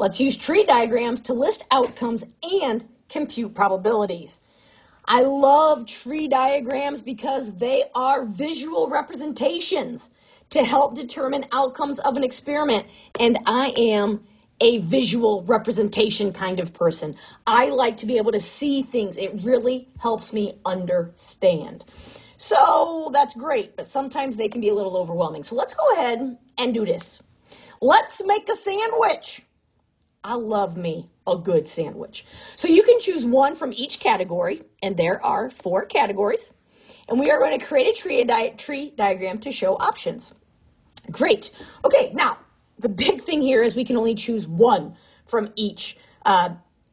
Let's use tree diagrams to list outcomes and compute probabilities. I love tree diagrams because they are visual representations to help determine outcomes of an experiment. And I am a visual representation kind of person. I like to be able to see things. It really helps me understand. So that's great, but sometimes they can be a little overwhelming. So let's go ahead and do this. Let's make a sandwich. I love me a good sandwich. So you can choose one from each category, and there are four categories. And we are going to create a tree, a di- tree diagram to show options. Great. Okay, now the big thing here is we can only choose one from each uh,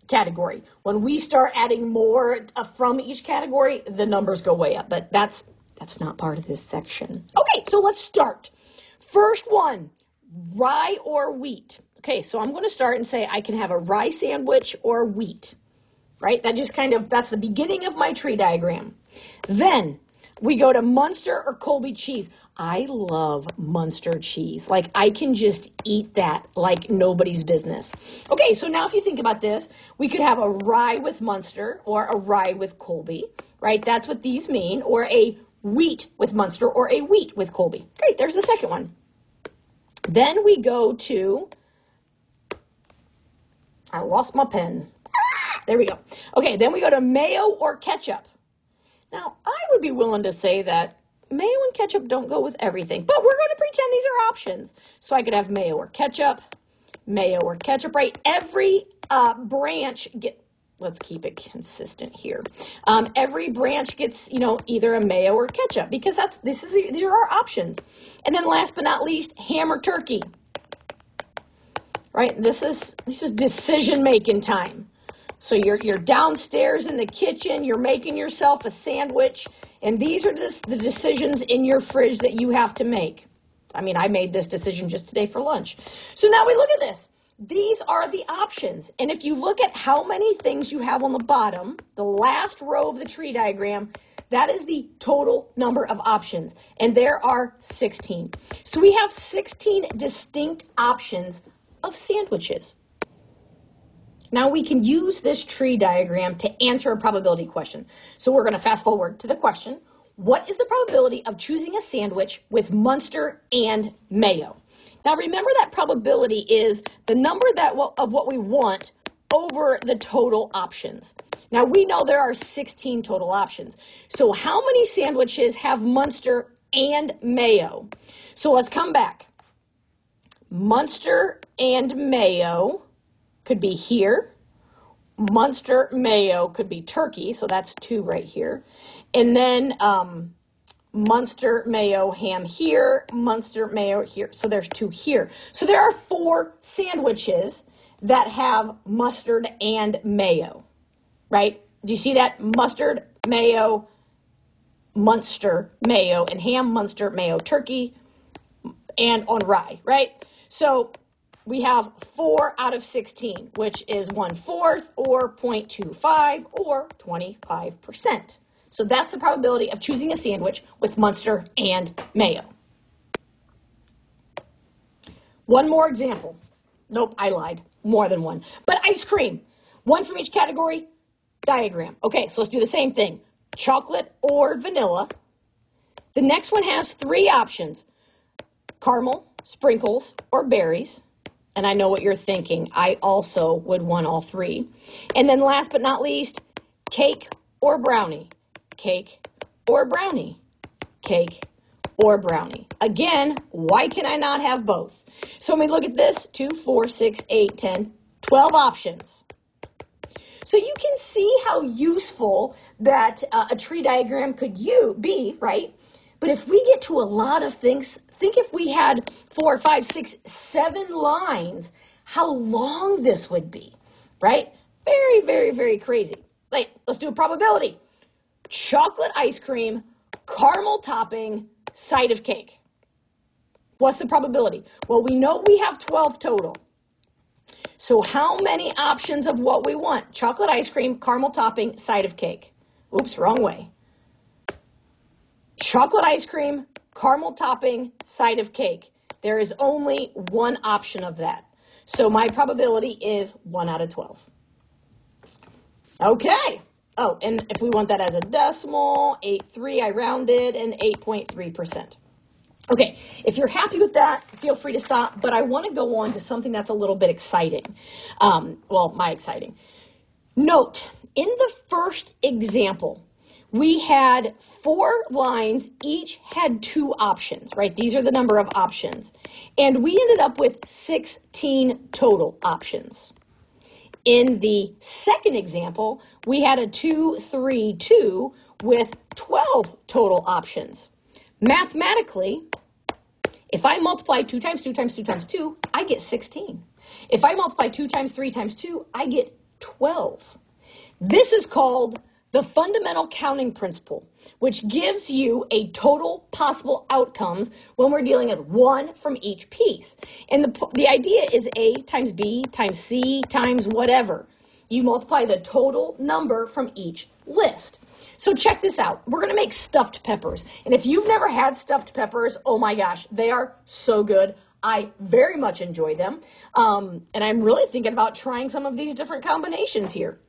category. When we start adding more uh, from each category, the numbers go way up. But that's that's not part of this section. Okay, so let's start. First one, rye or wheat. Okay, so I'm going to start and say I can have a rye sandwich or wheat. Right? That just kind of that's the beginning of my tree diagram. Then we go to Munster or Colby cheese. I love Munster cheese. Like, I can just eat that like nobody's business. Okay, so now if you think about this, we could have a rye with Munster or a rye with Colby, right? That's what these mean, or a wheat with Munster or a wheat with Colby. Great, there's the second one. Then we go to, I lost my pen. There we go. Okay, then we go to mayo or ketchup. Now, I would be willing to say that mayo and ketchup don't go with everything, but we're going to pretend these are options. So I could have mayo or ketchup, mayo or ketchup, right? Every uh, branch get. Let's keep it consistent here. Um, every branch gets, you know, either a mayo or ketchup because that's this is these are our options. And then last but not least, ham or turkey. Right? This is this is decision making time. So you're, you're downstairs in the kitchen, you're making yourself a sandwich, and these are the, the decisions in your fridge that you have to make. I mean, I made this decision just today for lunch. So now we look at this. These are the options. And if you look at how many things you have on the bottom, the last row of the tree diagram, that is the total number of options. And there are 16. So we have 16 distinct options of sandwiches. Now we can use this tree diagram to answer a probability question. So we're going to fast forward to the question. What is the probability of choosing a sandwich with Munster and mayo? Now remember that probability is the number that of what we want over the total options. Now we know there are 16 total options. So how many sandwiches have Munster and mayo? So let's come back. Munster and mayo could be here. Munster mayo could be turkey, so that's two right here. And then um, Munster mayo ham here, Munster mayo here. So there's two here. So there are four sandwiches that have mustard and mayo, right? Do you see that? Mustard, mayo, Munster mayo, and ham, Munster mayo, turkey, and on rye, right? So we have 4 out of 16, which is 1 fourth or 0.25 or 25%. So that's the probability of choosing a sandwich with Munster and mayo. One more example. Nope, I lied. More than one. But ice cream. One from each category, diagram. Okay, so let's do the same thing. Chocolate or vanilla. The next one has three options. Caramel, sprinkles, or berries. And I know what you're thinking. I also would want all three. And then last but not least, cake or brownie. Cake or brownie. Cake or brownie. Again, why can I not have both? So when we look at this, 2, 4, 6, 8, 10, 12 options. So you can see how useful that uh, a tree diagram could you be, right? But if we get to a lot of things, think if we had four, five, six, seven lines, how long this would be, right? Very, very, very crazy. Like, let's do a probability. Chocolate ice cream, caramel topping, side of cake. What's the probability? Well, we know we have 12 total. So how many options of what we want? Chocolate ice cream, caramel topping, side of cake. Oops, wrong way chocolate ice cream, caramel topping, side of cake. There is only one option of that. So my probability is 1 out of 12. Okay. Oh, and if we want that as a decimal, 8.3, I rounded, and 8.3%. Okay, if you're happy with that, feel free to stop, but I want to go on to something that's a little bit exciting. Um, well, my exciting. Note, in the first example, we had four lines, each had two options, right? These are the number of options. And we ended up with 16 total options. In the second example, we had a 2, 3, 2 with 12 total options. Mathematically, if I multiply 2 times 2 times 2 times 2, I get 16. If I multiply 2 times 3 times 2, I get 12. This is called the fundamental counting principle, which gives you a total possible outcomes when we're dealing with one from each piece. And the, the idea is A times B times C times whatever. You multiply the total number from each list. So check this out. We're going to make stuffed peppers. And if you've never had stuffed peppers, oh my gosh, they are so good. I very much enjoy them. Um, and I'm really thinking about trying some of these different combinations here.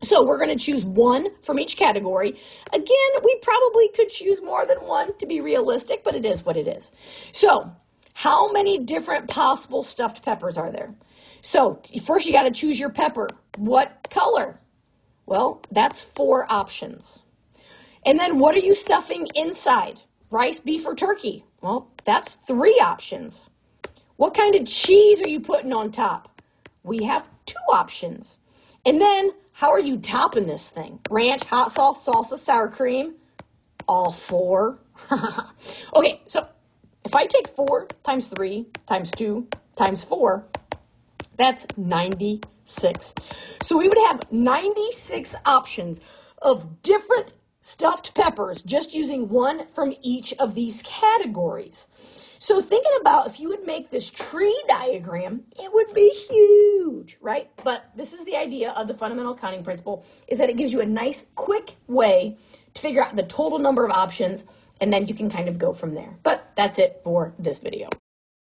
So we're going to choose one from each category. Again, we probably could choose more than one to be realistic, but it is what it is. So how many different possible stuffed peppers are there? So first you got to choose your pepper. What color? Well, that's four options. And then what are you stuffing inside? Rice, beef, or turkey? Well, that's three options. What kind of cheese are you putting on top? We have two options. And then how are you topping this thing? Ranch, hot sauce, salsa, sour cream? All four? okay, so if I take four times three times two times four, that's 96. So we would have 96 options of different stuffed peppers just using one from each of these categories. So thinking about if you would make this tree diagram, it would be huge, right? But this is the idea of the fundamental counting principle is that it gives you a nice quick way to figure out the total number of options and then you can kind of go from there. But that's it for this video.